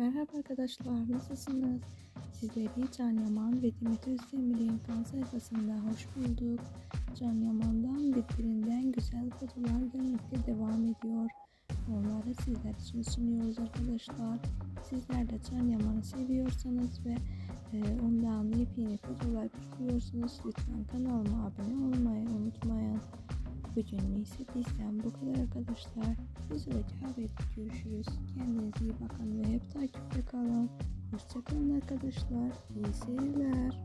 Merhaba arkadaşlar, nasılsınız? Sizleri Can Yaman ve Demet Özdemir'in fan sayfasında hoş bulduk. Can Yaman'dan birbirinden güzel fotoğraflar gelmekte devam ediyor. Onları sizler için sunuyoruz arkadaşlar. Sizler de Can Yaman'ı seviyorsanız ve e, ondan yepyeni fotoğraflar bekliyorsunuz. Lütfen kanalıma abone olmayı unutmayın. İse bizden bu kadar arkadaşlar. Bir sonraki haberde görüşürüz. Kendinize iyi bakın ve hep takipte kalın. Hoşçakalın arkadaşlar. İyi seyirler.